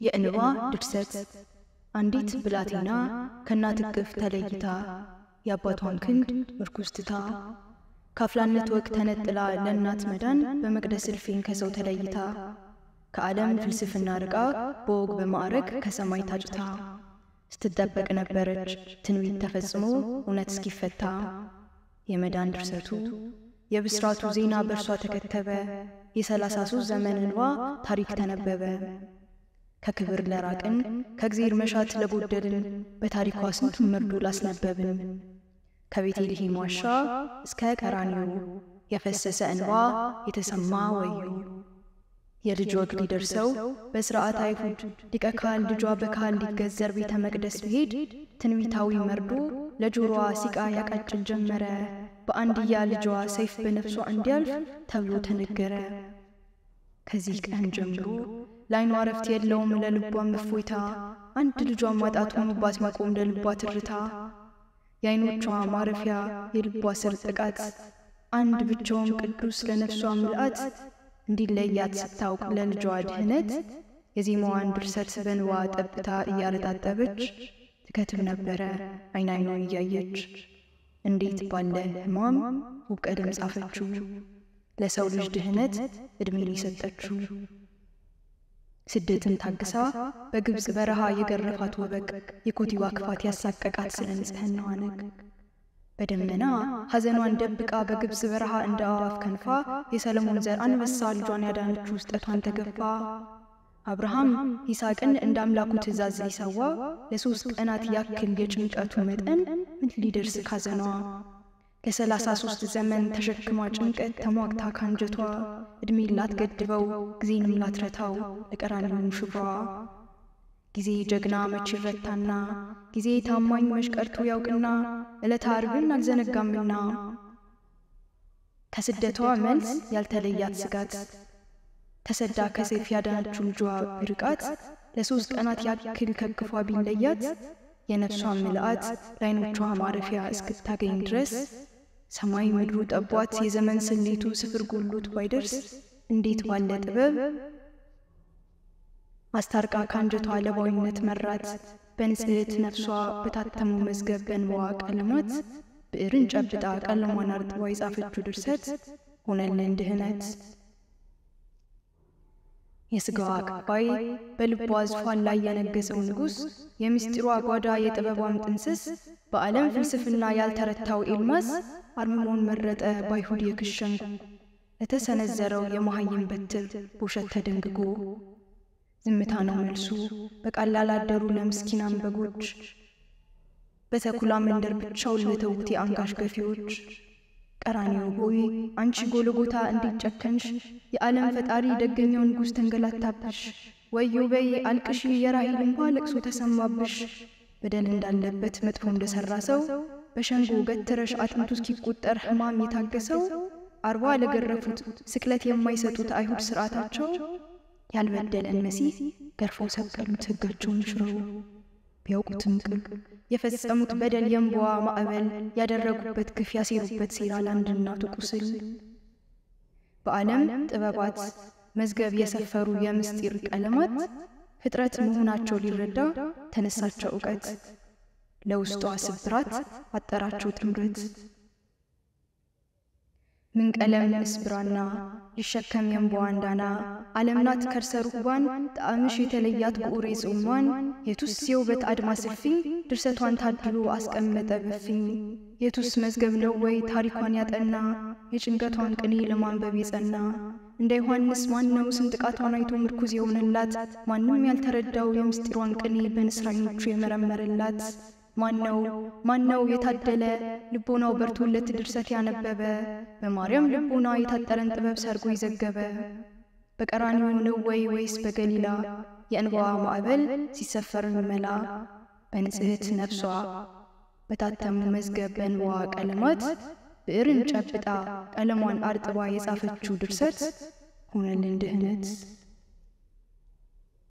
የእንባ ድርሰት። አንዲት ብላቴና ከእናት እቅፍ ተለይታ የአባቷን ክንድ ምርኩዝ ትታ ካፍላነት ወቅት ተነጥላ ለእናት መዳን በመቅደስ እልፍኝ ከሰው ተለይታ ከዓለም ፍልስፍና ርቃ በወግ በማዕረግ ከሰማይ ታጭታ ስትጠበቅ ነበረች። ትንቢት ተፈጽሞ እውነት እስኪፈታ የመዳን ድርሰቱ የብስራቱ ዜና በእርሷ ተከተበ። የሰላሳ ሶስት ዘመን እንባ ታሪክ ተነበበ። ከክብር ለራቅን ከእግዜር መሻት ለጎደልን በታሪኳ ስንቱን መርዶ ላስነበብን። ከቤተልሔም ዋሻ እስከ ቀራንዮ የፈሰሰ እንባ የተሰማ ወዮ። የልጅ ወግ ሊደርሰው በሥርዓት አይሁድ ሊቀ ካህን ልጇ በካህን ሊገዘር ቤተ መቅደስ ቢሄድ ትንቢታዊ መርዶ ለጆሮዋ ሲቃ ያቃጭል ጀመረ። በአንድያ ልጇ ሰይፍ በነፍሷ እንዲያልፍ ተብሎ ተነገረ። ከዚህ ቀን ጀምሮ ለዓይኗ እረፍት የለውም ለልቧም እፎይታ፣ አንድ ልጇን ማጣት ሆኖባት መቆም ለልቧ ትርታ። የዓይኖቿ ማረፊያ የልቧ ስር ጥቃት፣ አንድ ብቻውን ቅዱስ ለነፍሷ ምልአት እንዲለያት ስታውቅ ለልጇ ድህነት። የዜማዋን ድርሰት በንዋ ጠብታ እያረጣጠበች ትከትብ ነበረ ዓይን ዓይኗን እያየች። እንዴት ባለ ሕማም ውብ ቀለም ጻፈችው። ለሰው ልጅ ድህነት ዕድሜን የሰጠችው ስደትን ታግሳ በግብፅ በረሃ የገረፋት ወበቅ የኮቲዋ ክፋት ያሳቀቃት ስለ ንጽሕናዋ ነግ በደመና ሐዘኗን ደብቃ በግብፅ በረሃ እንደ አዋፍ ከንፋ የሰለሞን ዘር አንበሳ ልጇን ያዳነችው ውስጠቷን ተገፋ። አብርሃም ይስሐቅን እንደ አምላኩ ትእዛዝ ሊሰዋ ለሦስት ቀናት ያክል የጭንቀቱ መጠን ምን ሊደርስ ካዘኗ ለሰላሳ ሦስት ዘመን ተሸክማ ጭንቀት ተሟግታ ካንጀቷ ዕድሜ ላትገድበው ጊዜንም ላትረታው ለቀራንዮ ሙሽሯ ጊዜ ጀግና መች ይረታና ጊዜ ታማኝ መሽቀርቱ ያውቅና? ዕለተ ዓርብን አልዘነጋምና? ከስደቷ መልስ ያልተለያት ስጋት። ተሰዳ ከሰይፍ ያዳነችው ልጇ ቢርቃት ለሦስት ቀናት ያክል ከክፏ ቢለያት የነፍሷን ምልአት ለዓይኖቿ ማረፊያ እስክታገኝ ድረስ ሰማይ ምድሩ ጠቧት የዘመን ስሌቱ ስፍር ጎሎት ባይደርስ እንዴት ባለ ጥበብ? አስታርቃ ካንጀቷ ለባዊነት መራት በንጽሕት ነፍሷ በታተሙ መዝገብ በንባዋ ቀለማት ብዕርን ጨብጣ ቀለሟን አርጥባ የጻፈችው ድርሰት ሆነልን ድህነት። የሥጋዋ አቀባይ በልቧ ዙፋን ላይ ያነገሰው ንጉሥ የምስጢሯ ጓዳ የጥበቧም ጥንስስ በዓለም ፍልስፍና ያልተረታው ኤልማስ አርምሞን መረጠ ባይሁድ የክሸንጉ ለተሰነዘረው የመሃይም በትር በውሸት ተደንግጎ ዝምታ ነው መልሱ በቃል ላላደሩ ለምስኪናን በጎች በተኩላ መንደር ብቻውን ለተዉት የአንጋሽ ገፊዎች ቀራንዮ ሆይ አንቺ ጎልጎታ እንዴት ጨከንሽ? የዓለም ፈጣሪ ደገኛው ንጉሥ ተንገላታብሽ። ወዮ በይ አልቅሺ የራሔል እንባ ለቅሶ ተሰማብሽ። በደል እንዳለበት መጥፎ እንደሠራ ሰው በሸንጎ ገትረሽ አጥንቱ እስኪቆጠር ሕማም የታገሰው አርባ ለገረፉት ስቅለት የማይሰጡት አይሁድ ሥርዓታቸው ያልበደለን መሲህ ገርፈው ሰቀሉት ሕጋቸውን ሽረው ቢያውቁትም ቅል የፈጸሙት በደል የእንባዋ ማዕበል ያደረጉበት ግፍ ያሴሩበት ሴራ ለአንድ እናቱ ቁስል በዓለም ጥበባት መዝገብ የሰፈሩ የምስጢር ቀለማት ፍጥረት መሆናቸው ሊረዳ ተነሳቸው እውቀት። ለውስጧ ስብራት አጠራቸው ጥምረት ምን ቀለም እስብራና ይሸከም የእንባዋን ዳና? ዓለም ናት ከርሰ ጣዕምሽ የተለያት ብዑሬ ጽሟን የቱስ የውበት አድማስ እልፍኝ ድርሰቷን ታድሎ አስቀመጠ በፍኝ የቱስ መዝገብ ነው ወይ ታሪኳን ያጠና? የጭንቀቷን ቅኔ ለማንበብ የጸና? እንደ ዮሐንስ ማነው ስንጥቃቷን አይቶ ምርኩዝ የሆነላት? ማንም ያልተረዳው የምስጢሯን ቅኔ በንስራኞቹ የመረመረላት ማነው? ማነው የታደለ? ልቦናው በርቶለት ድርሰት ያነበበ? በማርያም ልቦና የታጠረን ጥበብ ሰርጎ ይዘገበ በቀራንዮ ነው ወይ ወይስ በገሊላ? የእንባዋ ማዕበል ሲሰፈር መላ በንጽሕት ነፍሷ በታተሙ መዝገብ በእንባዋ ቀለማት? ብዕርን ጨብጣ ቀለሟን አርጥባ የጻፈችው ድርሰት? ሆነልን ድህነት